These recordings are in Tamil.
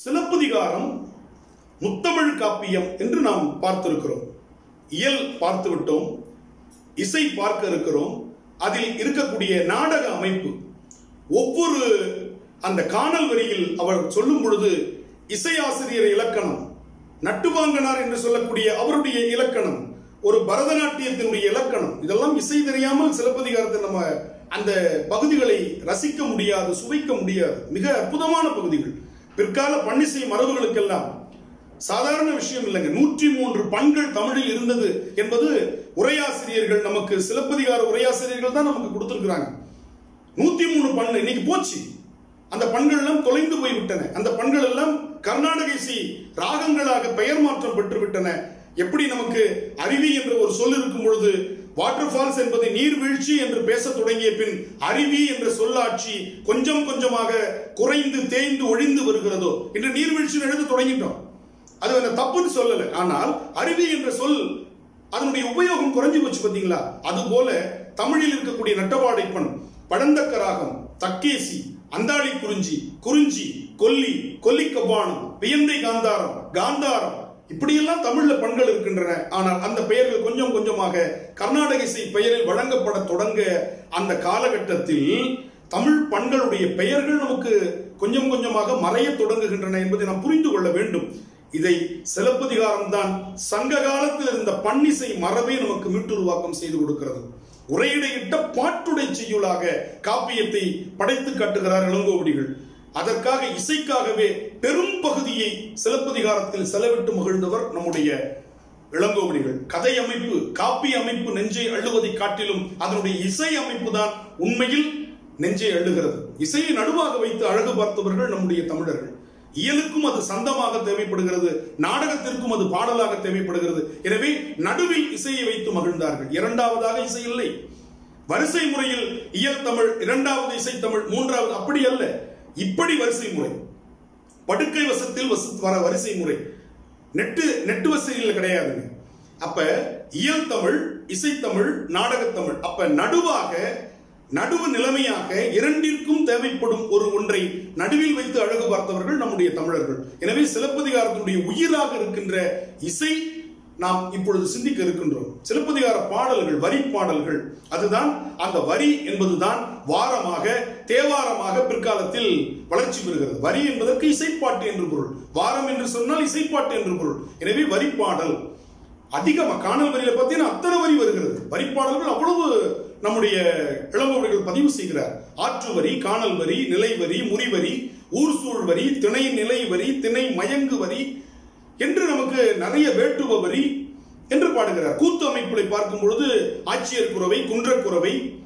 சிலப்பதிகாரம் முத்தமிழ் காப்பியம் என்று நாம் பார்த்திருக்கிறோம். இயல் பார்த்து விட்டோம் இசை பார்க்க இருக்கிறோம் அதில் இருக்கக்கூடிய நாடக அமைப்பு. ஒவ்வொரு அந்த காணல் வரியில் அவர் சொல்லும் பொழுது இசையாசிரியர் இலக்கணம் நட்டுவாங்கனார் என்று சொல்லக்கூடிய அவருடைய இலக்கணம் ஒரு பரதநாட்டியத்தினுடைய இலக்கணம். இதெல்லாம் இசை தெரியாமல் சிலப்பதிகாரத்தை நம்ம அந்த பகுதிகளை ரசிக்க முடியாது சுவைக்க முடியாது. மிக அற்புதமான பகுதிகள். பிற்கால பன்னிசை மரபுகளுக்கெல்லாம் சாதாரண விஷயம் இல்லைங்க. நூற்றி மூன்று பண்கள் தமிழில் இருந்தது என்பது உரையாசிரியர்கள் நமக்கு சிலப்பதிகார உரையாசிரியர்கள் தான் நமக்கு கொடுத்துருக்குறாங்க. நூத்தி மூணு பண் இன்னைக்கு போச்சு. அந்த பண்கள் எல்லாம் தொலைந்து போய்விட்டன. அந்த பண்கள் எல்லாம் கர்நாடக இசை ராகங்களாக பெயர் மாற்றம் பெற்றுவிட்டன. எப்படி நமக்கு அருவி என்ற ஒரு சொல் இருக்கும் பொழுது வாட்டர் ஃபால்ஸ் என்பதை நீர்வீழ்ச்சி என்று பேச தொடங்கிய பின் அருவி என்ற சொல்லாட்சி கொஞ்சம் கொஞ்சமாக குறைந்து தேய்ந்து ஒழிந்து வருகிறதோ? இன்று நீர்வீழ்ச்சி எழுத தொடங்கிட்டோம். அது என்ன தப்புன்னு சொல்லலை. ஆனால் அருவி என்ற சொல் அதனுடைய உபயோகம் குறைஞ்சு போச்சு பார்த்தீங்களா? அதுபோல தமிழில் இருக்கக்கூடிய நட்டவாடைப்பன் பழந்தக்க ராகம் தக்கேசி அந்தாளி குறிஞ்சி குறிஞ்சி கொல்லி கொல்லி கவ்வானம் வியந்தை காந்தாரம் காந்தாரம் இப்படியெல்லாம் தமிழ்ல பண்கள் இருக்கின்றன. ஆனால் அந்த பெயர்கள் கொஞ்சம் கொஞ்சமாக கர்நாடக இசை பெயரில் வழங்கப்பட தொடங்க அந்த காலகட்டத்தில் தமிழ் பண்களுடைய பெயர்கள் நமக்கு கொஞ்சம் கொஞ்சமாக மறைய தொடங்குகின்றன என்பதை நாம் புரிந்து கொள்ள வேண்டும். இதை சிலப்பதிகாரம் தான் சங்க காலத்தில் இருந்த பன்னிசை மரபை நமக்கு மீட்டுருவாக்கம் செய்து கொடுக்கிறது. உரையிடையிட்ட பாட்டுடை செய்யுளாக காப்பியத்தை படைத்து காட்டுகிறார் இளங்கோவடிகள். அதற்காக இசைக்காகவே பெரும் பகுதியை சிலப்பதிகாரத்தில் செலவிட்டு மகிழ்ந்தவர் நம்முடைய இளங்கோவடிகள். கதை அமைப்பு காப்பி அமைப்பு நெஞ்சை அள்ளுவதை காட்டிலும் அதனுடைய இசை அமைப்பு தான் உண்மையில் நெஞ்சை அள்ளுகிறது. இசையை நடுவாக வைத்து அழகு பார்த்தவர்கள் நம்முடைய தமிழர்கள். இயலுக்கும் அது சந்தமாக தேவைப்படுகிறது நாடகத்திற்கும் அது பாடலாக தேவைப்படுகிறது. எனவே நடுவில் இசையை வைத்து மகிழ்ந்தார்கள். இரண்டாவதாக இசை இல்லை. வரிசை முறையில் இயல் தமிழ் இரண்டாவது இசை தமிழ் மூன்றாவது அப்படி அல்ல. இப்படி வரிசை முறை படுக்கை வசத்தில் வச வர வரிசை முறை நெட்டு நெட்டு வசதிகள் கிடையாதுங்க. அப்ப இயல் தமிழ் இசைத்தமிழ் நாடகத்தமிழ் அப்ப நடுவாக நடுவு நிலைமையாக இரண்டிற்கும் தேவைப்படும் ஒரு ஒன்றை நடுவில் வைத்து அழகு பார்த்தவர்கள் நம்முடைய தமிழர்கள். எனவே சிலப்பதிகாரத்தினுடைய உயிராக இருக்கின்ற இசை நாம் இப்பொழுது சிந்திக்க இருக்கின்றோம். சிலப்பதிகார பாடல்கள் வரி பாடல்கள் அதுதான் அந்த வரி என்பதுதான் வாரமாக தேவாரமாக பிற்காலத்தில் வளர்ச்சி பெறுகிறது. வரி என்பதற்கு இசைப்பாட்டு என்று பொருள். வாரம் என்று சொன்னால் இசைப்பாட்டு என்று பொருள். எனவே வரி பாடல் அதிகமா காணல் வரியில பார்த்தீங்கன்னா அத்தனை வரி வருகிறது. வரிப்பாடல்கள் அவ்வளவு நம்முடைய இளங்கோவடிகள் பதிவு செய்கிறார். ஆற்று வரி காணல் வரி நிலை வரி முறிவரி ஊர் சூழ் வரி திணை நிலை வரி திணை மயங்கு வரி என்று நமக்கு நிறைய வேட்டுவ வரி என்று பாடுகிறார். கூத்து அமைப்புகளை பார்க்கும் பொழுது ஆட்சியர் குறவை குன்ற குறவை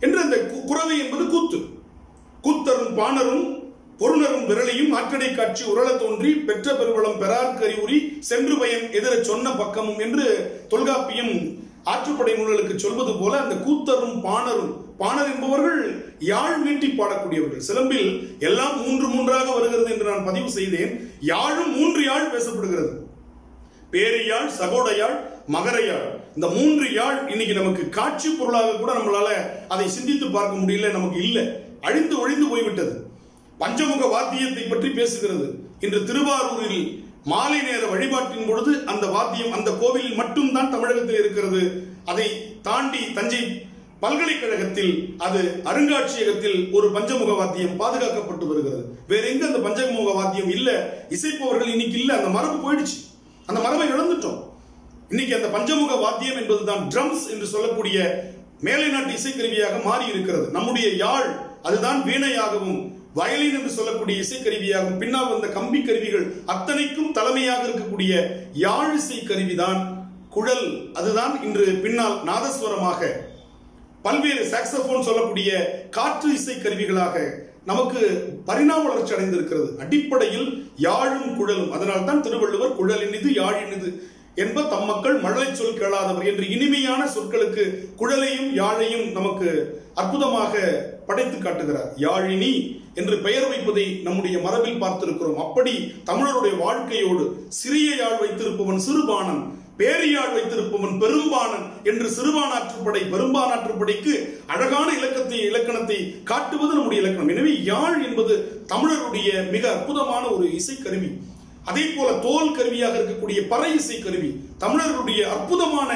என்று அந்த குறவை என்பது கூத்து. கூத்தரும் பாணரும் பொருணரும் விரலையும் ஆற்றடை காட்சி உரள தோன்றி பெற்ற பெருவளம் பெறார்க்கு அறிவுரி சென்று பயன் எதிர சொன்ன பக்கமும் என்று தொல்காப்பியம் ஆற்றுப்படை நூல்களுக்கு சொல்வது போல அந்த கூத்தரும் பாணரும் பாணர் என்பவர்கள் யாழ் மீட்டி பாடக்கூடியவர்கள். சிலம்பில் எல்லாம் மூன்று மூன்றாக வருகிறது என்று நான் பதிவு செய்தேன். யாழும் மூன்று யாழ் பேசப்படுகிறது. பேரையாழ் சகோடையாழ் மகரையாழ். இந்த மூன்று யாழ் இன்னைக்கு நமக்கு காட்சி பொருளாக கூட நம்மளால அதை சிந்தித்து பார்க்க முடியல நமக்கு இல்லை. அழிந்து ஒழிந்து போய்விட்டது. பஞ்சமுக வாத்தியத்தை பற்றி பேசுகிறது. இன்று திருவாரூரில் மாலை நேர வழிபாட்டின் பொழுது அந்த வாத்தியம் அந்த கோவிலில் மட்டும்தான் தமிழகத்தில் இருக்கிறது. அதை தாண்டி தஞ்சை பல்கலைக்கழகத்தில் அது அருங்காட்சியகத்தில் ஒரு பஞ்சமுக வாத்தியம் பாதுகாக்கப்பட்டு வருகிறது. வேற எங்க அந்த பஞ்சமுக வாத்தியம் இல்ல? இசைப்பவர்கள் இன்னைக்கு இல்ல. அந்த மரபு போயிடுச்சு. அந்த மரபை இழந்துட்டோம். இன்னைக்கு அந்த பஞ்சமுக வாத்தியம் என்பதுதான் ட்ரம்ஸ் என்று சொல்லக்கூடிய மேலை நாட்டு இசைக்கருவியாக மாறி இருக்கிறது நம்முடைய யாழ் அதுதான் வீணையாகவும் வயலின் என்று சொல்லக்கூடிய இசைக்கருவியாகவும் பின்னால் வந்த கம்பி கருவிகள் அத்தனைக்கும் தலைமையாக இருக்கக்கூடிய யாழ் இசை கருவிதான் குழல். அதுதான் இன்று பின்னால் நாதஸ்வரமாக பல்வேறு சாக்சபோன் சொல்லக்கூடிய காற்று இசை கருவிகளாக நமக்கு பரிணாம வளர்ச்சி அடைந்திருக்கிறது. அடிப்படையில் யாழும் குழலும். அதனால் தான் திருவள்ளுவர் குழலினிது யாழினிது என்ப தம் மக்கள் மழலை சொல் கேளாதவர் என்று இனிமையான சொற்களுக்கு குழலையும் யாழையும் நமக்கு அற்புதமாக படைத்து காட்டுகிறார். யாழினி என்று பெயர் வைப்பதை நம்முடைய மரபில் பார்த்திருக்கிறோம். அப்படி தமிழருடைய வாழ்க்கையோடு சிறிய யாழ் வைத்திருப்பவன் சிறுபாணன் பேரியாழ் வைத்திருப்பவன் பெரும்பானன் என்று சிறுபானாற்றுப்படை பெரும்பானாற்றுப்படைக்கு அழகான இலக்கத்தை இலக்கணத்தை காட்டுவது நம்முடைய இலக்கணம். எனவே யாழ் என்பது தமிழருடைய மிக அற்புதமான ஒரு இசைக்கருவி. அதே போல தோல் கருவியாக இருக்கக்கூடிய பறை இசை கருவி தமிழர்களுடைய அற்புதமான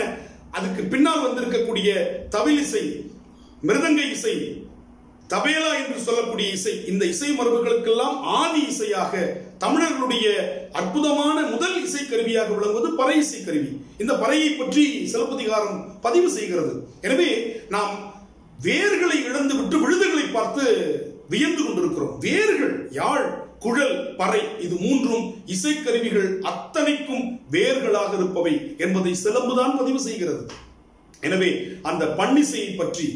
அதுக்கு பின்னால் வந்திருக்கக்கூடிய தவில் இசை மிருதங்க இசை தபேலா என்று சொல்லக்கூடிய இசை இந்த இசை மரபுகளுக்கெல்லாம் ஆதி இசையாக தமிழர்களுடைய அற்புதமான முதல் இசை கருவியாக விளங்குவது பறை இசை கருவி. இந்த பறையை பற்றி சிலப்பதிகாரம் பதிவு செய்கிறது. எனவே நாம் வேர்களை இழந்து விட்டு விழுதுகளை பார்த்து வியந்து கொண்டிருக்கிறோம். வேர்கள் யாழ் குழல் பறை இது மூன்றும் இசைக்கருவிகள் அத்தனைக்கும் வேர்களாக இருப்பவை என்பதை சிலம்புதான் பதிவு செய்கிறது. எனவே அந்த பண்ணிசையை பற்றி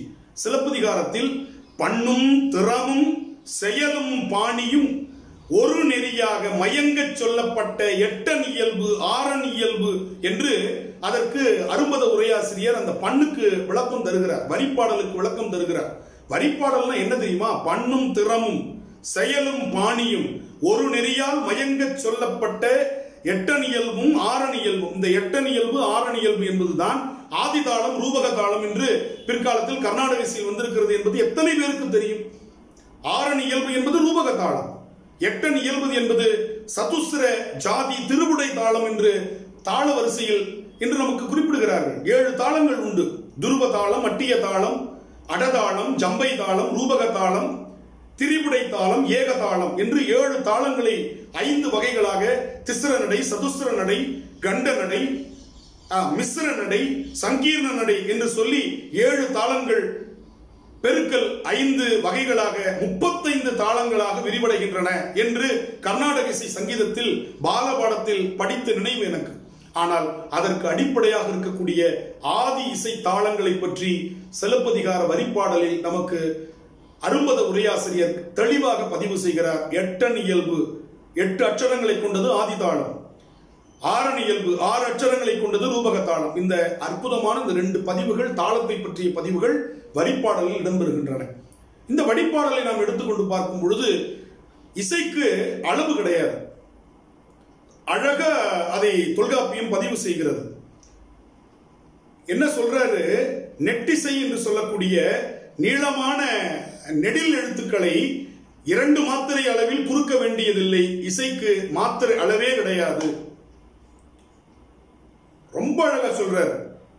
சிலப்பதிகாரத்தில் பண்ணும் திறமும் செயலும் பாணியும் ஒரு நெறியாக மயங்கச் சொல்லப்பட்ட எட்டன் இயல்பு ஆறன் இயல்பு என்று அதற்கு அரும்பத உரையாசிரியர் அந்த பண்ணுக்கு விளக்கம் தருகிறார் வரிப்பாடலுக்கு விளக்கம் தருகிறார். வரிப்பாடல்னா என்ன தெரியுமா? பண்ணும் திறமும் செயலும் பாணியும் ஒரு நெறியால் மயங்கச் சொல்லப்பட்ட எட்டன் இயல்பும் ஆறன் இயல்பும். இந்த எட்டன் இயல்பு ஆறன் ஆதி தாளம் ஆதிதாளம் ரூபக தாளம் என்று பிற்காலத்தில் கர்நாடக இசையில் வந்திருக்கிறது என்பது எத்தனை பேருக்கு தெரியும்? ஆறன் இயல்பு என்பது ரூபக தாளம் எட்டன் இயல்பு என்பது சதுஸ்ர ஜாதி திருவுடை தாளம் என்று தாள வரிசையில் என்று நமக்கு குறிப்பிடுகிறார்கள். ஏழு தாளங்கள் உண்டு. துருவ தாளம் அட்டிய தாளம் அடதாளம் ஜம்பை தாளம் ரூபக தாளம் திரிபுடை தாளம் ஏக தாளம் என்று ஏழு தாளங்களை ஐந்து வகைகளாக திஸ்ர நடை சதுஸ்ர நடை கண்ட நடை மிஸ்ர நடை சங்கீர்ண நடை என்று சொல்லி ஏழு தாளங்கள் பெருக்கல் ஐந்து வகைகளாக முப்பத்தைந்து தாளங்களாக விரிவடைகின்றன என்று கர்நாடக இசை சங்கீதத்தில் பாலபாடத்தில் படித்த நினைவு எனக்கு. ஆனால் அதற்கு அடிப்படையாக இருக்கக்கூடிய ஆதி இசை தாளங்களை பற்றி சிலப்பதிகார வரிப்பாடலில் நமக்கு அரும்பத உரையாசிரியர் தெளிவாக பதிவு செய்கிறார். எட்டன் இயல்பு எட்டு அச்சரங்களை கொண்டது ஆதி தாளம். ஆறன் இயல்பு ஆறு அச்சரங்களை கொண்டது ரூபக தாளம் இந்த அற்புதமான இந்த ரெண்டு பதிவுகள் தாளத்தை பற்றிய பதிவுகள் வரிப்பாடலில் இடம்பெறுகின்றன. இந்த வடிப்பாடலை நாம் எடுத்துக்கொண்டு பார்க்கும் பொழுது இசைக்கு அளவு கிடையாது. அழக அதை தொல்காப்பியம் பதிவு செய்கிறது. என்ன சொல்றாரு? நெட்டிசை என்று சொல்லக்கூடிய நீளமான நெடில் எழுத்துக்களை இரண்டு மாத்திரை அளவில் குறுக்க வேண்டியதில்லை. இசைக்கு மாத்திரை அளவே கிடையாது. ரொம்ப அழகா சொல்றார்.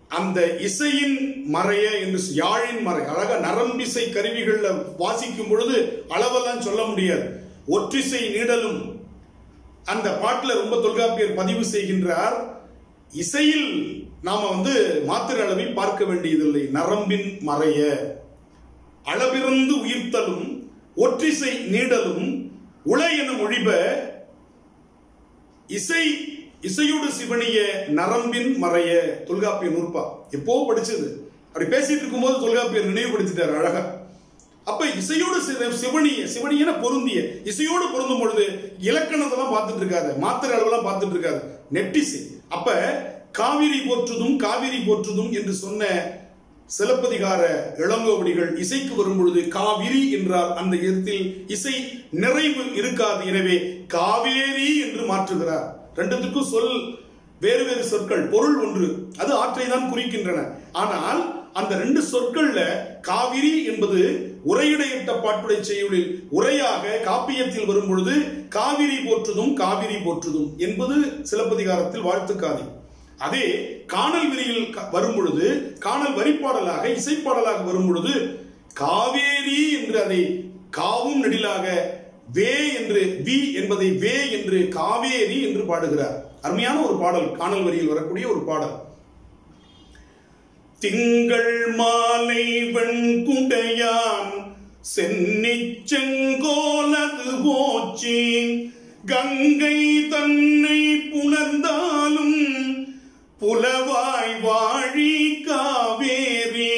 அந்த இசையின் மறைய என்று யாழின் மறை அழகா நரம்பிசை கருவிகள்ல வாசிக்கும் பொழுது அளவெல்லாம் சொல்ல முடியாது. ஒற்றிசை நீடலும். அந்த பாட்டுல ரொம்ப தொல்காப்பியர் பதிவு செய்கின்றார். இசையில் நாம வந்து மாத்திரை அளவில் பார்க்க வேண்டியதில்லை. நரம்பின் மறைய. அளவிருந்து உயிர்த்தலும் ஒற்றிசை நீடலும் உலை என மொழிப இசை இசையோடு சிவனிய நரம்பின் மறைய தொல்காப்பியர் நூற்பா. எப்போ படிச்சது? அப்படி பேசிட்டு இருக்கும்போது தொல்காப்பியர் நினைவுபடுத்திட்டார் அழகா. அப்ப இசையோடு சிவனிய சிவனியன பொருந்திய இசையோடு பொருந்தும் பொழுது இலக்கணத்தெல்லாம் பார்த்துட்டு இருக்காது மாத்திர அளவெல்லாம் பார்த்துட்டு இருக்காது நெட்டிசை. அப்ப காவிரி போற்றுதும் காவிரி போற்றுதும் என்று சொன்ன சிலப்பதிகார இளங்கோவடிகள் இசைக்கு வரும்பொழுது காவிரி என்றால் அந்த இடத்தில் இசை நிறைவு இருக்காது. எனவே காவேரி என்று மாற்றுகிறார். ரெண்டுத்துக்கும் சொல் வேறு வேறு சொற்கள் பொருள் ஒன்று. அது ஆற்றை தான் குறிக்கின்றன. ஆனால் அந்த ரெண்டு சொற்கள்ல காவிரி என்பது உரையிடையிட்ட பாட்டுடை செய்யுளில் உரையாக காப்பியத்தில் வரும் பொழுது காவிரி போற்றுதும் காவிரி போற்றுதும் என்பது சிலப்பதிகாரத்தில் வாழ்த்துக்காதி அதே காணல் விரியில் க- வரும் பொழுது காணல் வரிப்பாடலாக இசைப்பாடலாக வரும் பொழுது காவேரி என்று அதை காவும் நெடிலாக வே என்று வி என்பதை வே என்று காவேரி என்று பாடுகிறார். அருமையான ஒரு பாடல் காணல் வரியில் வரக்கூடிய ஒரு பாடல். திங்கள் மாலை வெண்குடையான் சென்னி செங்கோலது போச்சி கங்கை தன்னை புணர்ந்தாலும் புலவாய் வாழி காவேரி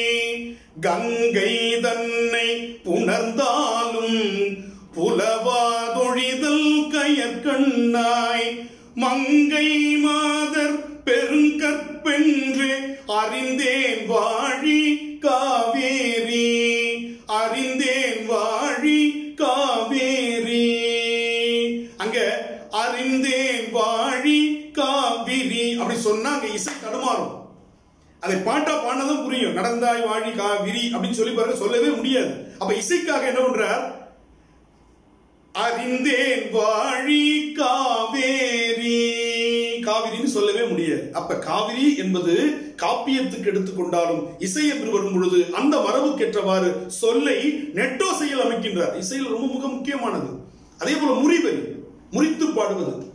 கங்கை தன்னை புணர்ந்தாலும் புலவாதொழிதல் கயற்கண்ணாய் மங்கை மாதர் பெருங்கற்பென்று அறிந்தேன் வாழி காவேரி அறிந்தேன் வாழி காவேரி. அங்க அறிந்தேன் வாழி காவிரி அப்படி சொன்னாங்க இசை தடுமாறும். அதை பாட்டா பாடினதும் புரியும். நடந்தாய் வாழி காவிரி அப்படின்னு சொல்லி பாருங்க சொல்லவே முடியாது. அப்ப இசைக்காக என்ன பண்றார்? அறிந்தேன் வாழி காவேரி. காவிரின்னு சொல்லவே முடியாது. அப்ப காவிரி என்பது காப்பியத்துக்கு எடுத்துக்கொண்டாலும் இசை என்று வரும் பொழுது அந்த மரபுக்கேற்றவாறு சொல்லை நெட்டோசையில் அமைக்கின்றார். இசையில் ரொம்ப மிக முக்கியமானது. அதே போல முறிவரி முறித்து பாடுவது.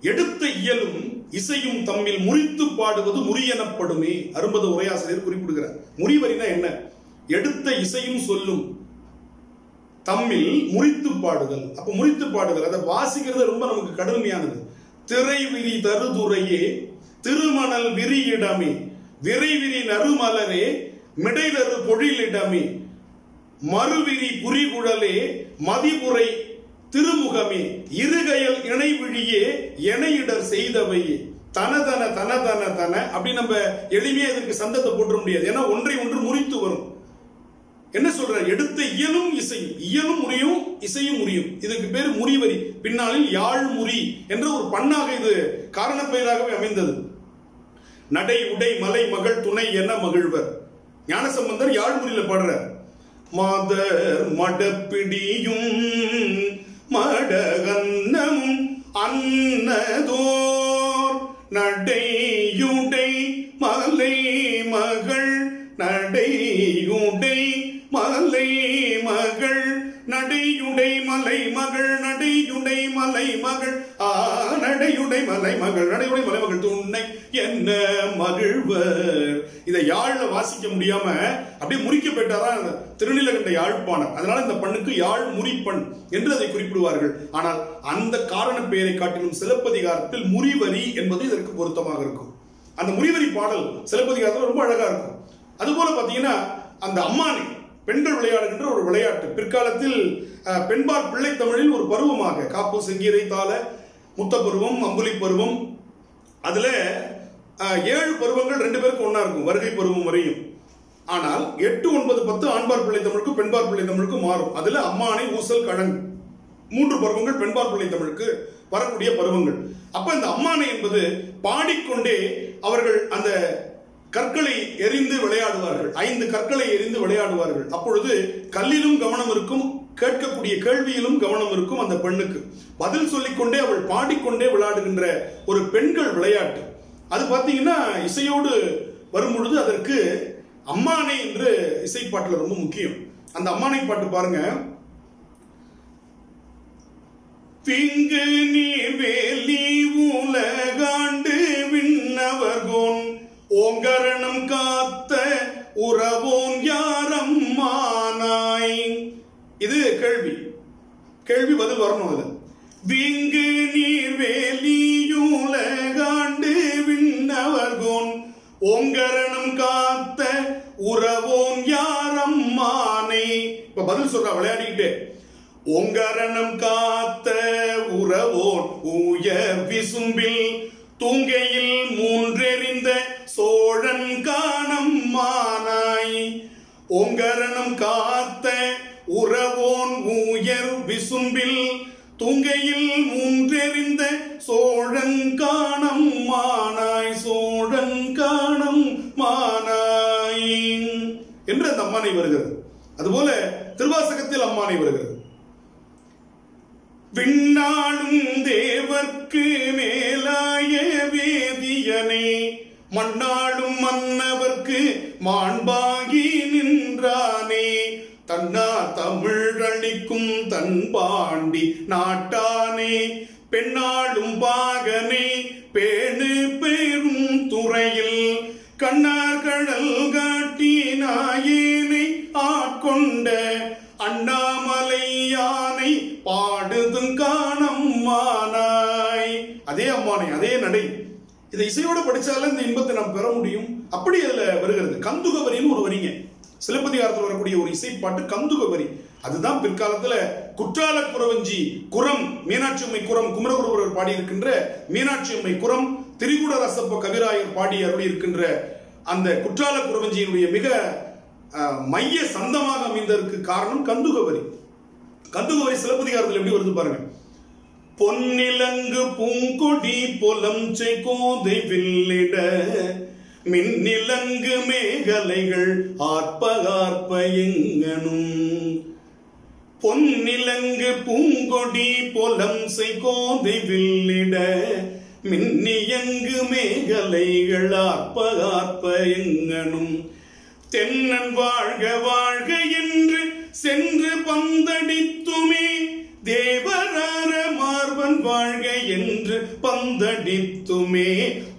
எடுத்த இயலும் இசையும் தம்மில் முறித்து பாடுவது முறியெனப்படுமே அரும்பது உரையாசிரியர் குறிப்பிடுகிறார். முறிவரினா என்ன? எடுத்த இசையும் சொல்லும் தம்மில் முறித்து பாடுதல். அப்ப முறித்து பாடுதல் அதை வாசிக்கிறது ரொம்ப நமக்கு கடுமையானது. திரை விரி தருதுரையே திருமணல் விரியிடமே. விரைவிரி நறுமலரே மிடைதரு பொழிலிடமே. மறுவிரி புரிகுழலே மதிபுரை திருமுகமே. இருகையல் இணைவிழியே இணையிடர் செய்தவையே. தனதன தனதன தன அப்படி நம்ம எளிமையா இதற்கு சந்தத்தை போட்டுற முடியாது. ஏன்னா ஒன்றை ஒன்று முறித்து வரும். என்ன சொல்ற எடுத்த இயலும் இசையும் இயலும் முறியும் இசையும் முறியும். இதுக்கு பேர் முறிவரி. பின்னாளில் யாழ் முறி என்ற ஒரு பண்ணாக இது காரண பெயராகவே அமைந்தது. நடை உடை மலை மகள் துணை என மகிழ்வர். ஞானசம்பந்தர் யாழ்முறியில பாடுற மாத மடப்பிடியும் மடகன்னம் அன்னதோர் நடையுடை மலை மகள் நடையுடை மலை மகள் நடையுடை மலை மகள் நடையுடை மலை மகள். ஆ நடையுடை மலை மகள் நடையுடை மலை மகள் துணை என்ன மகிழ்வர்? இதை யாழ்ல வாசிக்க முடியாம அப்படியே முறிக்கப்பட்டாதான் திருநிலகண்ட யாழ்ப்பாணர் அதனால இந்த பண்ணுக்கு யாழ் முறிப்பண் என்று அதை குறிப்பிடுவார்கள். ஆனால் அந்த காரண பெயரை காட்டிலும் சிலப்பதிகாரத்தில் முறிவரி என்பது இதற்கு பொருத்தமாக இருக்கும். அந்த முறிவரி பாடல் சிலப்பதிகாரத்தில் ரொம்ப அழகா இருக்கும். அதுபோல பார்த்தீங்கன்னா அந்த அம்மானை பெண்கள் விளையாடுகின்ற ஒரு விளையாட்டு. பிற்காலத்தில் பெண்பார் பிள்ளை தமிழில் ஒரு பருவமாக காப்பு செங்கீரை தாள முத்த பருவம் அம்புலி பருவம். அதில் ஏழு பருவங்கள் ரெண்டு பேருக்கு ஒன்றா இருக்கும் வருகை பருவம் வரையும். ஆனால் எட்டு ஒன்பது பத்து ஆண்பார் பிள்ளை தமிழுக்கும் பெண்பார் பிள்ளை தமிழுக்கும் மாறும். அதில் அம்மானை ஊசல் கழங்கு. மூன்று பருவங்கள் பெண்பார் பிள்ளை தமிழுக்கு வரக்கூடிய பருவங்கள். அப்ப இந்த அம்மானை என்பது பாடிக்கொண்டே அவர்கள் அந்த கற்களை எரிந்து விளையாடுவார்கள். ஐந்து கற்களை எரிந்து விளையாடுவார்கள். அப்பொழுது கல்லிலும் கவனம் இருக்கும் கேட்கக்கூடிய கேள்வியிலும் கவனம் இருக்கும் அந்த பெண்ணுக்கு. பதில் சொல்லிக்கொண்டே அவள் பாடிக்கொண்டே விளையாடுகின்ற ஒரு பெண்கள் விளையாட்டு. அது பார்த்தீங்கன்னா இசையோடு வரும் பொழுது அதற்கு அம்மானை என்று இசைப்பாட்டுல ரொம்ப முக்கியம். அந்த அம்மானை பாட்டு பாருங்க. திங்கு நீ வேலி உலகாண்டு விண்ணவர்கோன் ஓங்கரணம் காத்த உறவோன் யாரம் மானாய்? இது கேள்வி. கேள்வி பதில் வரணும் அது விங்கு நீர் வேலியுலகாண்டு விண்ணவர்கோன். ஓங்கரணம் காத்த உறவோன் யாரம் மானை? இப்ப பதில் சொல்ற விளையாடிக்கிட்டே. ஓங்கரணம் காத்த உறவோன் ஊய விசும்பில் தூங்கையில் மூன்றெறிந்த சோழன் காணம் மானாய். ஓங்கரணம் காத்த உறவோன் ஊயர் விசும்பில் தூங்கையில் மூன்றெறிந்த சோழன் காணம் மானாய். சோழன் காணம் மானாய். என்று அந்த அம்மானை வருகிறது. அதுபோல திருவாசகத்தில் அம்மானை வருகிறது. விண்ணாளும் தேவர்க்கு மேலாய வேதியனே மண்ணாளும் மன்னவர்க்கு மாண்பாகி நின்றானே. தன்னா தமிழ் அளிக்கும் தன் பாண்டி நாட்டானே. பெண்ணாளும் பாகனே பேணு பெரும் துறையில். கண்ணார் கடல் காட்டி நாயேனை ஆட்கொண்ட அண்ணாமலை யானை பாடுதும் காணம் மானாய். அதே அம்மானை அதே நடை. இதை இசையோடு படித்தாலே இந்த இன்பத்தை நாம் பெற முடியும். அப்படி அதில் வருகிறது. கந்துக வரின்னு ஒரு வரிங்க. சிலப்பதிகாரத்தில் வரக்கூடிய ஒரு இசைப்பாட்டு கந்துக வரி அதுதான் பிற்காலத்தில் குற்றால குறவஞ்சி குரம் மீனாட்சி அம்மை குரம் குமரகுருவர் பாடியிருக்கின்ற மீனாட்சி அம்மை குரம் திரிகுட ரசப்ப கவிராயர் பாடி அருளி இருக்கின்ற அந்த குற்றால குறவஞ்சியினுடைய மிக மைய சந்தமாக அமைந்ததற்கு காரணம் கந்துக வரி கந்துக வரி சிலப்பதிகாரத்தில் எப்படி வருது பாருங்க. பொன்னிலங்கு பூங்குடி புலம்சை கோதை வில்லிட. மின்னிலங்கு மேகலைகள் ஆர்ப்ப ஆர்ப்ப எங்கனும் பொன்னிலங்கு பூங்கொடி பொலம்சை கோதை வில்லிட. மின்னியங்கு மேகலைகள் ஆர்ப்ப ஆர்ப்ப எங்கனும் தென்னன் வாழ்க வாழ்க என்று சென்று பந்தடித்துமே. தேவரார மார்பன் வாழ்க என்று பந்தடித்துமே.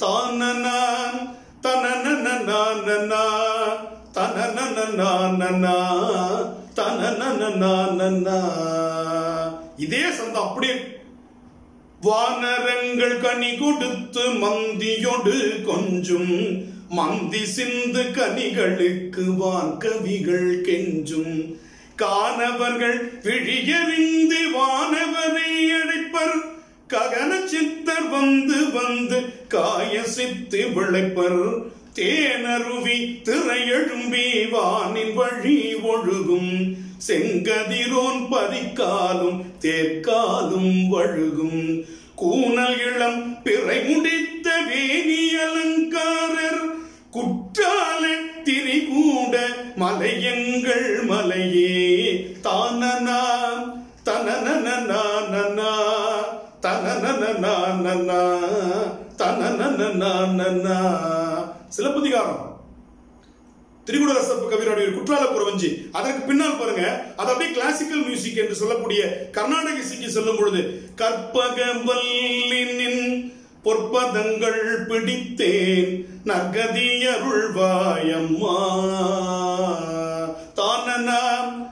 தானனான் தனனனனானனா தனனனனானனா தனனனனானனா இதே சந்தம் அப்படியே வானரங்கள் கனி கொடுத்து மந்தியொடு கொஞ்சும். மந்தி சிந்து கனிகளுக்கு வான் கவிகள் கெஞ்சும். காணவர்கள் விழியறிந்து வானவரை அழைப்பர். ககன சித்தர் வந்து வந்து காய சித்து விளைப்பர். தேனருவி திரையெழும்பி வானின் வழி ஒழுகும். செங்கதிரோன் பதிக்காலும் தேர்க்காலும் வழுகும். கூனல் இளம் பிறை முடித்த வேணி அலங்காரர். குற்றால மலை எங்கள் மலையே தானனா தனனனா தனனனா தனனனா சிலப்பதிகாரம். திரிகுடரசப்பு ரசப்பு குற்றால குறவஞ்சி அதற்கு பின்னால் பாருங்க அது அப்படியே கிளாசிக்கல் மியூசிக் என்று சொல்லக்கூடிய கர்நாடக இசைக்கு சொல்லும் பொழுது கற்பகவல்லினின் பொற்பதங்கள் பிடித்தேன் நகதியருள்வாயம்மா. தானனா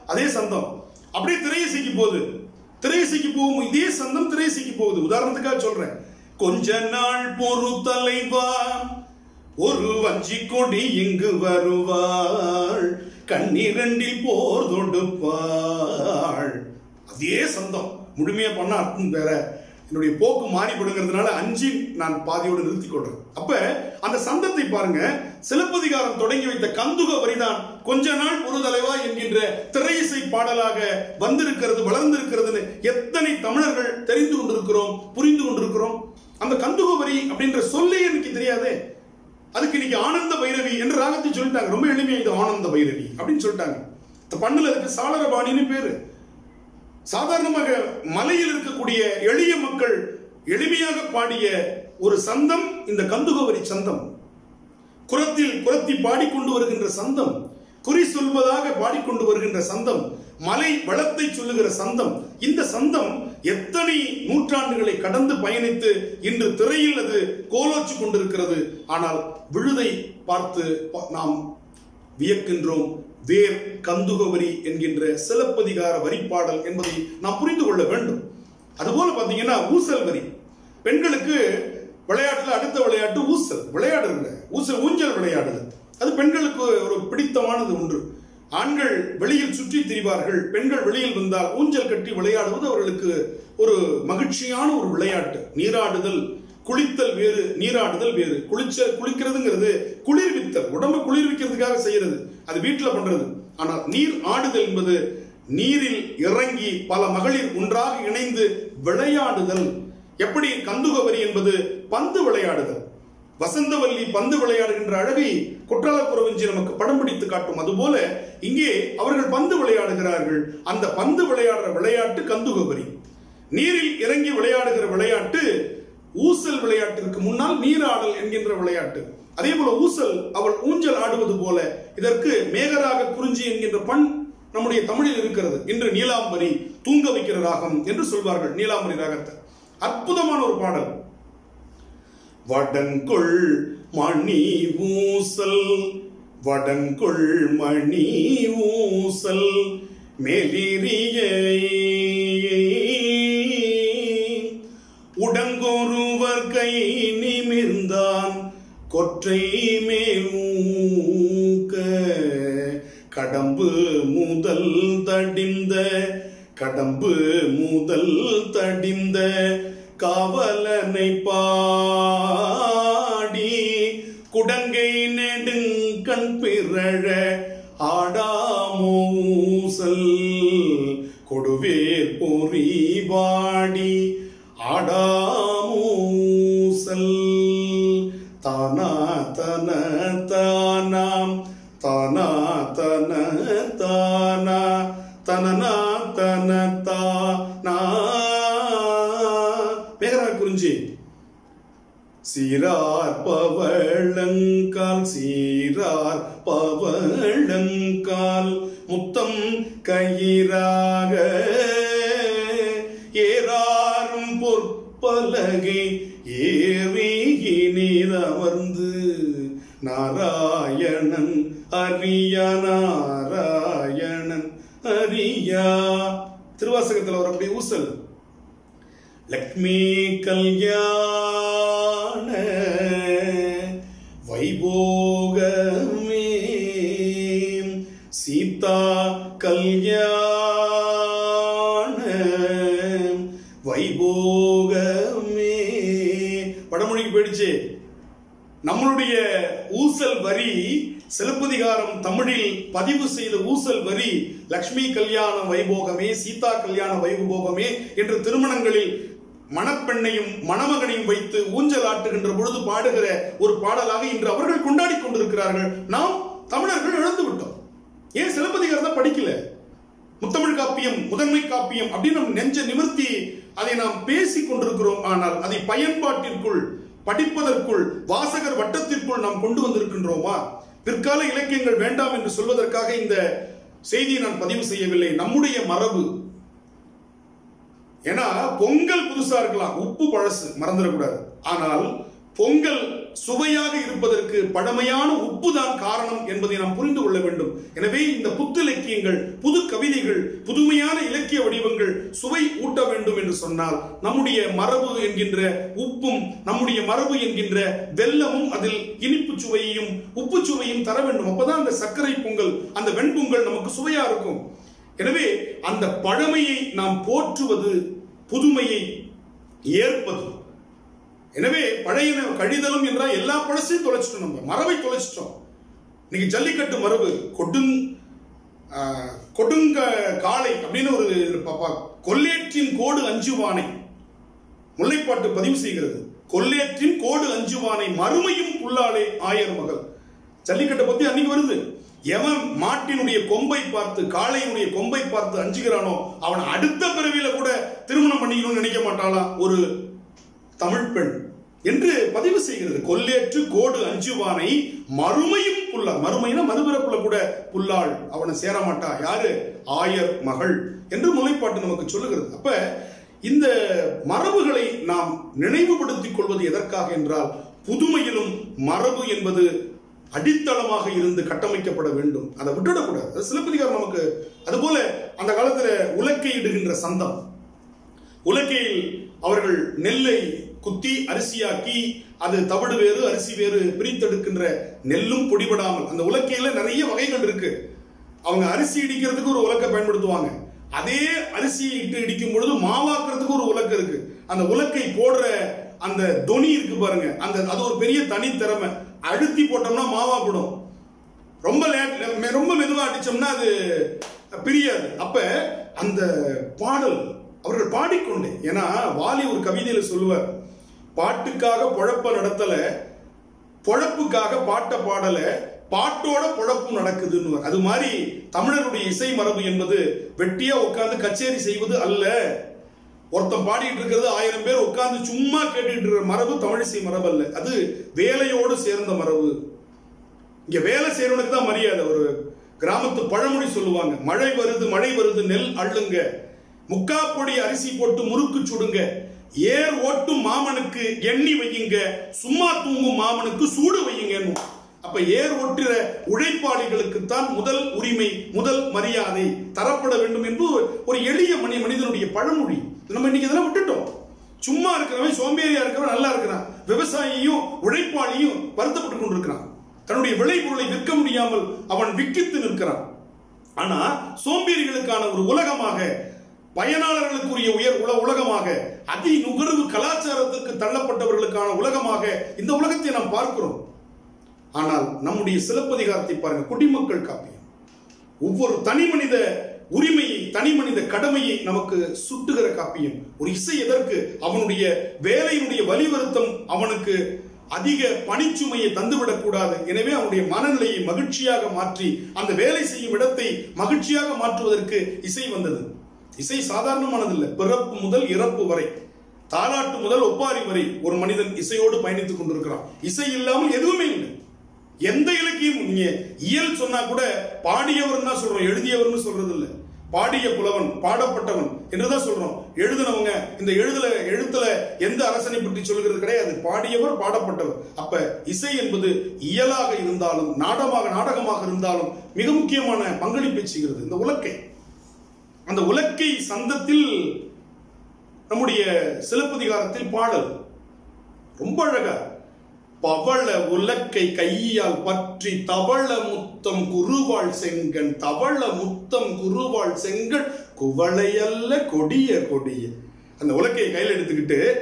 அதே சந்தம். அப்படியே திரையிசைக்கு போகுது. திரையிசைக்கு போகும் இதே சந்தம் திரையிசைக்கு போகுது. உதாரணத்துக்காக சொல்றேன். கொஞ்ச நாள் பொறு தலைவா ஒரு வஞ்சி கொடி இங்கு வருவாள் கண்ணிரண்டில் போர் தொடுப்பாள். அதே சந்தம். முழுமையா பண்ண அர்த்தம் வேற. என்னுடைய போக்கு மாறிப்படுங்கிறதுனால அஞ்சு நான் பாதியோடு நிறுத்திக் கொள்றேன். அப்ப அந்த சந்தத்தை பாருங்க. சிலப்பதிகாரம் தொடங்கி வைத்த கந்துக வரிதான் கொஞ்ச நாள் ஒரு தலைவா என்கின்ற திரையிசை பாடலாக வந்திருக்கிறது வளர்ந்திருக்கிறதுன்னு எத்தனை தமிழர்கள் தெரிந்து கொண்டிருக்கிறோம் புரிந்து கொண்டிருக்கிறோம்? அந்த கந்துக வரி அப்படின்ற சொல்லே எனக்கு தெரியாதே. அதுக்கு இன்னைக்கு ஆனந்த பைரவி என்ற ராகத்தை சொல்லிட்டாங்க. ரொம்ப எளிமையா இது ஆனந்த பைரவி அப்படின்னு சொல்லிட்டாங்க. இந்த பண்ணுல இருக்கு சாளரபாணின்னு பேரு. சாதாரணமாக மலையில் இருக்கக்கூடிய எளிய மக்கள் எளிமையாக பாடிய ஒரு சந்தம் இந்த கந்துகோவரி சந்தம். குரத்தில் குரத்தி பாடிக்கொண்டு வருகின்ற சந்தம் குறி சொல்வதாக பாடிக்கொண்டு வருகின்ற சந்தம் மலை வளத்தை சொல்லுகிற சந்தம். இந்த சந்தம் எத்தனை நூற்றாண்டுகளை கடந்து பயணித்து இன்று திரையில் அது கோலோச்சு கொண்டிருக்கிறது. ஆனால் விழுதை பார்த்து நாம் வியக்கின்றோம். வேர் கந்துகவரி என்கின்ற சிலப்பதிகார வரிப்பாடல் என்பதை நாம் புரிந்து கொள்ள வேண்டும். அதுபோல பாத்தீங்கன்னா ஊசல் வரி. பெண்களுக்கு விளையாட்டுல அடுத்த விளையாட்டு ஊசல் விளையாடுங்க ஊசல் ஊஞ்சல் விளையாடுது அது பெண்களுக்கு ஒரு பிடித்தமானது ஒன்று. ஆண்கள் வெளியில் சுற்றி திரிவார்கள் பெண்கள் வெளியில் வந்தால் ஊஞ்சல் கட்டி விளையாடுவது அவர்களுக்கு ஒரு மகிழ்ச்சியான ஒரு விளையாட்டு. நீராடுதல் குளித்தல் வேறு நீராடுதல் வேறு. குளிச்ச குளிக்கிறதுங்கிறது குளிர்வித்தல் உடம்பு குளிர்விக்கிறதுக்காக செய்யறது. அது வீட்டில் பண்றது ஆனால் நீர் ஆடுதல் என்பது நீரில் இறங்கி பல மகளிர் ஒன்றாக இணைந்து விளையாடுதல். எப்படி கந்துகவரி என்பது பந்து விளையாடுதல்? வசந்தவல்லி பந்து விளையாடுகின்ற அழகை குற்றாலக்குறவஞ்சி நமக்கு படம் பிடித்து காட்டும். அதுபோல இங்கே அவர்கள் பந்து விளையாடுகிறார்கள். அந்த பந்து விளையாடுற விளையாட்டு கந்துகவரி. நீரில் இறங்கி விளையாடுகிற விளையாட்டு ஊசல் விளையாட்டிற்கு முன்னால் நீராடல் என்கின்ற விளையாட்டு. அதே போல ஊசல் அவள் ஊஞ்சல் ஆடுவது போல இதற்கு மேகராக குறிஞ்சி என்கின்ற பண் நம்முடைய தமிழில் இருக்கிறது. இன்று நீலாம்பரி தூங்க வைக்கிற ராகம் என்று சொல்வார்கள். நீலாம்பரி ராகத்தை. அற்புதமான ஒரு பாடல். வடங்கொள் மணி ஊசல் வடங்கொள் மணி ஊசல் மேலிரியை கடம்பு முதல் தடிந்த காவலனை பாடி குடங்கை நெடுங்கண் பிறழ ஆடாமூசல் கொடுவேர் பொறி வாடி ஆடாமூசல் தானா தன தானாம் தானா தன தானா தனனா தன தானா குறிஞ்சி. சீரார் பவளங்கால் சீரார் பவளங்கால் முத்தம் கயிறாக ஏறாரும் பொற்பலகை ஏறி இனிதமர்ந்து நாராயணன் அரியா கல்யா திருவாசகத்தில் வரக்கூடிய ஊசல். லக்ஷ்மி கல்யாண வைபோகமே. சீதா கல்யாண வைபோகமே. வடமொழிக்கு போயிடுச்சு. நம்மளுடைய ஊசல் வரி சிலப்பதிகாரம் தமிழில் பதிவு செய்த ஊசல் வரி லக்ஷ்மி கல்யாண வைபோகமே சீதா கல்யாண வைபோகமே என்று திருமணங்களில் மணப்பெண்ணையும் மணமகனையும் வைத்து ஊஞ்சல் ஆட்டுகின்ற பொழுது பாடுகிற ஒரு பாடலாக இன்று அவர்கள் கொண்டாடி கொண்டிருக்கிறார்கள். நாம் தமிழர்கள் இழந்து விட்டோம். ஏன் சிலப்பதிகாரத்தை படிக்கல? முத்தமிழ் காப்பியம் முதன்மை காப்பியம் அப்படின்னு நம் நெஞ்ச நிமிர்த்தி அதை நாம் பேசிக் கொண்டிருக்கிறோம். ஆனால் அதை பயன்பாட்டிற்குள் படிப்பதற்குள் வாசகர் வட்டத்திற்குள் நாம் கொண்டு வந்திருக்கின்றோமா? பிற்கால இலக்கியங்கள் வேண்டாம் என்று சொல்வதற்காக இந்த செய்தியை நான் பதிவு செய்யவில்லை. நம்முடைய மரபு. ஏன்னா பொங்கல் புதுசா இருக்கலாம். உப்பு பழசு மறந்துடக்கூடாது. ஆனால் பொங்கல் சுவையாக இருப்பதற்கு பழமையான உப்பு தான் காரணம் என்பதை நாம் புரிந்து கொள்ள வேண்டும். எனவே இந்த புத்து இலக்கியங்கள் புது கவிதைகள் புதுமையான இலக்கிய வடிவங்கள் சுவை ஊட்ட வேண்டும் என்று சொன்னால் நம்முடைய மரபு என்கின்ற உப்பும் நம்முடைய மரபு என்கின்ற வெல்லமும் அதில் இனிப்பு சுவையையும் உப்பு சுவையும் தர வேண்டும். அப்பதான் அந்த சர்க்கரை பொங்கல் அந்த வெண்பொங்கல் நமக்கு சுவையா இருக்கும். எனவே அந்த பழமையை நாம் போற்றுவது புதுமையை ஏற்பது. எனவே பழைய கழிதலும் என்றால் எல்லா பழசையும் தொலைச்சிட்டோம் நம்ம. மரபை தொலைச்சிட்டோம். இன்னைக்கு ஜல்லிக்கட்டு மரபு கொடுங் கொடுங்க காளை அப்படின்னு ஒரு பாப்பா கொல்லேற்றின் கோடு அஞ்சுவானை. முல்லைப்பாட்டு பதிவு செய்கிறது. கொல்லேற்றின் கோடு அஞ்சுவானை மறுமையும் புல்லாளே ஆயர் மகள். ஜல்லிக்கட்டை பத்தி அன்னைக்கு வருது. எவன் மாட்டினுடைய கொம்பை பார்த்து காளையினுடைய கொம்பை பார்த்து அஞ்சுகிறானோ அவன் அடுத்த பிறவியில கூட திருமணம் பண்ணிக்கணும்னு நினைக்க மாட்டாளா? ஒரு தமிழ் பெண் என்று பதிவு செய்கிறது. கொல்லேற்று கோடு அஞ்சுவானை மறுமையும் புல்லா மறுமையினா மறுபிறப்புல கூட புல்லாள். அவனை சேரமாட்டா? யாரு? ஆயர் மகள் என்று முனைப்பாட்டு நமக்கு சொல்லுகிறது. அப்ப இந்த மரபுகளை நாம் நினைவுபடுத்திக் கொள்வது எதற்காக என்றால் புதுமையிலும் மரபு என்பது அடித்தளமாக இருந்து கட்டமைக்கப்பட வேண்டும். அதை விட்டுடக்கூடாது. சிலப்பதிகாரம் நமக்கு அதுபோல அந்த காலத்துல உலக்கை இடுகின்ற சந்தம். உலக்கையில் அவர்கள் நெல்லை குத்தி அரிசியாக்கி அது தவிடு வேறு அரிசி வேறு பிரித்தெடுக்கின்ற நெல்லும் பொடிபடாமல். அந்த உலக்கையில நிறைய வகைகள் இருக்கு. அவங்க அரிசி இடிக்கிறதுக்கு ஒரு உலக்கை பயன்படுத்துவாங்க. அதே அரிசியை இட்டு இடிக்கும் பொழுது மாவாக்குறதுக்கு ஒரு உலக்கு இருக்கு. அந்த உலக்கை போடுற அந்த தொனி இருக்கு பாருங்க. அந்த அது ஒரு பெரிய தனி திறமை. அழுத்தி போட்டோம்னா மாவாப்படும் ரொம்ப லேட் ரொம்ப மெதுவா அடிச்சோம்னா அது பிரியாது. அப்ப அந்த பாடல் அவர்கள் பாடிக்கொண்டே. ஏன்னா வாலி ஒரு கவிதையில சொல்லுவார் பாட்டுக்காக பொழப்ப நடத்தல பொழப்புக்காக பாட்ட பாடல பாட்டோட பொழப்பும் நடக்குதுன்னு அது மாதிரி தமிழருடைய இசை மரபு என்பது வெட்டியா உட்கார்ந்து கச்சேரி செய்வது அல்ல. ஒருத்தன் பாடிட்டு இருக்கிறது ஆயிரம் பேர் உட்கார்ந்து சும்மா கேட்டுட்டு இருக்கிற மரபு தமிழிசை மரபு அல்ல. அது வேலையோடு சேர்ந்த மரபு. இங்க வேலை செய்யறவனுக்கு தான் மரியாதை. ஒரு கிராமத்து பழமொழி சொல்லுவாங்க மழை வருது மழை வருது நெல் அள்ளுங்க. முக்காப்பொடி அரிசி போட்டு முறுக்கு சுடுங்க. ஏர் ஓட்டும் மாமனுக்கு எண்ணி வையுங்க சும்மா தூங்கும் மாமனுக்கு சூடு வையுங்க அப்ப ஏர் ஓட்டுற உழைப்பாளிகளுக்கு தான் முதல் உரிமை முதல் மரியாதை தரப்பட வேண்டும் என்று ஒரு எளிய மணி மனிதனுடைய பழமொழி. நம்ம இன்னைக்கு இதெல்லாம் விட்டுட்டோம். சும்மா இருக்கிறவன் சோம்பேறியா இருக்கிறவன் நல்லா இருக்கிறான். விவசாயியும் உழைப்பாளியும் வருத்தப்பட்டு கொண்டிருக்கிறான். தன்னுடைய விளைபொருளை விற்க முடியாமல் அவன் விக்கித்து நிற்கிறான். ஆனா சோம்பேறிகளுக்கான ஒரு உலகமாக பயனாளர்களுக்குரிய உயர் உல உலகமாக அதி நுகர்வு கலாச்சாரத்திற்கு தள்ளப்பட்டவர்களுக்கான உலகமாக இந்த உலகத்தை நாம் பார்க்கிறோம். ஆனால் நம்முடைய சிலப்பதிகாரத்தை பாருங்க குடிமக்கள் காப்பியம். ஒவ்வொரு தனி மனித உரிமையை தனி மனித கடமையை நமக்கு சுட்டுகிற காப்பியம். ஒரு இசை எதற்கு? அவனுடைய வேலையினுடைய வலிவருத்தம் அவனுக்கு அதிக பணிச்சுமையை தந்துவிடக்கூடாது எனவே அவனுடைய மனநிலையை மகிழ்ச்சியாக மாற்றி அந்த வேலை செய்யும் இடத்தை மகிழ்ச்சியாக மாற்றுவதற்கு இசை வந்தது. இசை சாதாரணமானதில்லை. பிறப்பு முதல் இறப்பு வரை தாலாட்டு முதல் ஒப்பாரி வரை ஒரு மனிதன் இசையோடு பயணித்துக் கொண்டிருக்கிறான். இசை இல்லாமல் எதுவுமே இல்லை. எந்த இலக்கியம் நீங்க இயல் சொன்னா கூட பாடியவர் தான் சொல்றோம் எழுதியவர்னு சொல்றது இல்லை பாடிய புலவன் பாடப்பட்டவன் என்றுதான் சொல்றோம். எழுதுனவங்க இந்த எழுதுல எழுத்துல எந்த அரசனை பற்றி சொல்கிறது கிடையாது. பாடியவர் பாடப்பட்டவர். அப்ப இசை என்பது இயலாக இருந்தாலும் நாடமாக நாடகமாக இருந்தாலும் மிக முக்கியமான பங்களிப்பை செய்கிறது. இந்த உலக்கை. அந்த உலக்கை சந்தத்தில் நம்முடைய சிலப்பதிகாரத்தில் பாடல். ரொம்ப அழகா. பவள உலக்கை கையால் பற்றி தவள முத்தம் குருவாள் செங்கன் தவள முத்தம் குருவாள் செங்கன் குவளையல்ல கொடிய கொடிய. அந்த உலக்கையை கையில் எடுத்துக்கிட்டு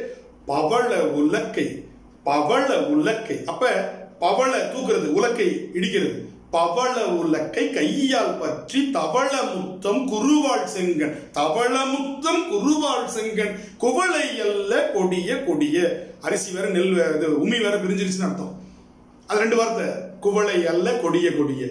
பவள உலக்கை பவள உலக்கை. அப்ப பவள தூக்குறது உலக்கை இடிக்கிறது. பவள உலக்கை கையால் பற்றி தவள முத்தம் குருவாள் செங்கன் தவள முத்தம் குருவாள் செங்கன். குவளை அல்ல கொடிய கொடிய. அரிசி வேற நெல் வேற இது உமி வேற பிரிஞ்சிருச்சுன்னு அர்த்தம். அது ரெண்டு வார்த்தை. குவளை அல்ல கொடிய கொடிய.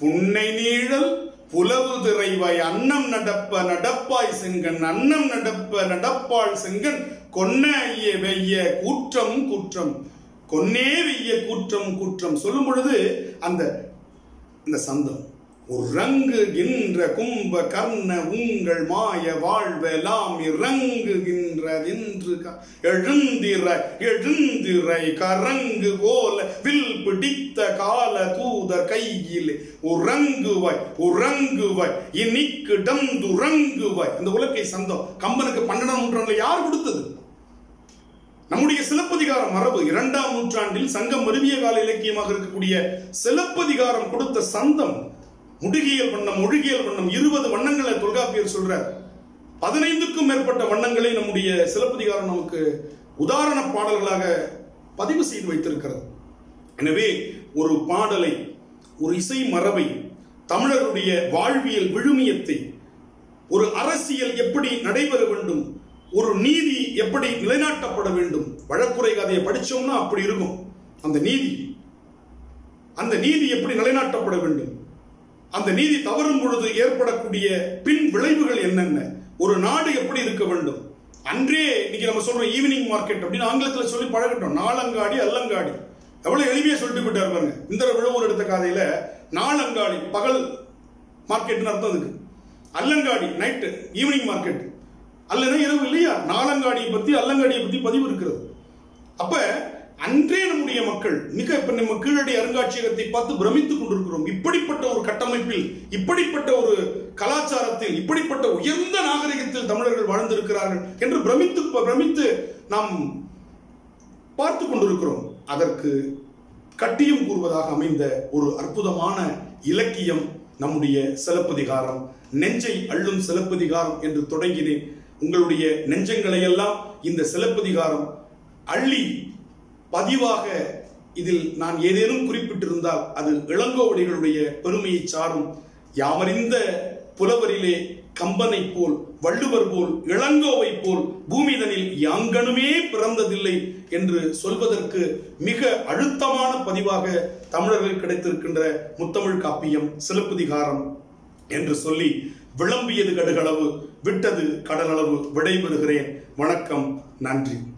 புன்னை நீழல் புலவு திரைவாய் அன்னம் நடப்ப நடப்பாய் செங்கன் அன்னம் நடப்ப நடப்பாள் செங்கன். கொன்ன ஐய வெய்ய கூற்றம் கூற்றம். கொன்னே வெய்ய கூற்றம் கூற்றம் சொல்லும் பொழுது அந்த இந்த சந்தம் உறங்குகின்ற கும்ப கர்ண உங்கள் மாய வாழ்வெல்லாம் இறங்குகின்றதென்று க- எழுந்திர எழுந்திரை கரங்கு போல வில் பிடித்த கால தூத கையில் உறங்குவாய் உறங்குவாய் இனிக்கிடம் கிடந்துறங்குவாய் அந்த உலக்கை சந்தம் கம்பனுக்கு பன்னெண்டாம் நூற்றாண்டுல யார் கொடுத்தது? நம்முடைய சிலப்பதிகார மரபு இரண்டாம் நூற்றாண்டில் சங்கம் மருவிய கால இலக்கியமாக இருக்கக்கூடிய சிலப்பதிகாரம் கொடுத்த சந்தம் முடுகியல் வண்ணம் ஒழுகியல் வண்ணம் இருபது வண்ணங்களை தொல்காப்பியர் சொல்றார். பதினைந்துக்கும் மேற்பட்ட வண்ணங்களை நம்முடைய சிலப்பதிகாரம் நமக்கு உதாரண பாடல்களாக பதிவு செய்து வைத்திருக்கிறது. எனவே ஒரு பாடலை ஒரு இசை மரபை தமிழருடைய வாழ்வியல் விழுமியத்தை ஒரு அரசியல் எப்படி நடைபெற வேண்டும் ஒரு நீதி எப்படி நிலைநாட்டப்பட வேண்டும்? வழக்குரை கதையை படித்தோம்னா அப்படி இருக்கும். அந்த நீதி. அந்த நீதி எப்படி நிலைநாட்டப்பட வேண்டும்? அந்த நீதி தவறும் பொழுது ஏற்படக்கூடிய பின் விளைவுகள் என்னென்ன? ஒரு நாடு எப்படி இருக்க வேண்டும்? அன்றே இன்னைக்கு நம்ம சொல்றோம் ஈவினிங் மார்க்கெட் அப்படின்னு ஆங்கிலத்தில் சொல்லி பழகட்டும். நாளங்காடி அல்லங்காடி. எவ்வளவு எளிமையா சொல்லிட்டு போயிட்டாரு பாருங்க. இந்த விழுவூர் எடுத்த காதையில நாளங்காடி பகல் மார்க்கெட்னு அர்த்தம் அதுக்கு. அல்லங்காடி நைட்டு ஈவினிங் மார்க்கெட் அல்லது இரவு இல்லையா? நாளங்காடியை பத்தி அல்லங்காடியை பத்தி பதிவு இருக்கிறது. அப்ப அன்றே நம்முடைய மக்கள் மிக இப்ப நம்ம கீழடி அருங்காட்சியகத்தை பார்த்து பிரமித்துக் கொண்டிருக்கிறோம். இப்படிப்பட்ட ஒரு கட்டமைப்பில் இப்படிப்பட்ட ஒரு கலாச்சாரத்தில் இப்படிப்பட்ட உயர்ந்த நாகரிகத்தில் தமிழர்கள் வாழ்ந்திருக்கிறார்கள் என்று பிரமித்து பிரமித்து நாம் பார்த்து கொண்டிருக்கிறோம். அதற்கு கட்டியம் கூறுவதாக அமைந்த ஒரு அற்புதமான இலக்கியம் நம்முடைய சிலப்பதிகாரம். நெஞ்சை அள்ளும் சிலப்பதிகாரம் என்று தொடங்கினேன். உங்களுடைய நெஞ்சங்களை எல்லாம் இந்த சிலப்பதிகாரம் அள்ளி பதிவாக இதில் நான் ஏதேனும் குறிப்பிட்டிருந்தால் அது இளங்கோவடிகளுடைய பெருமையை சாரும். யாமறிந்த புலவரிலே கம்பனை போல் வள்ளுவர் போல் இளங்கோவை போல் பூமிதனில் யாங்கனுமே பிறந்ததில்லை என்று சொல்வதற்கு மிக அழுத்தமான பதிவாக தமிழர்கள் கிடைத்திருக்கின்ற முத்தமிழ் காப்பியம் சிலப்பதிகாரம் என்று சொல்லி விளம்பியது கடுகளவு. விட்டது கடலளவு விடைபெறுகிறேன். வணக்கம் நன்றி.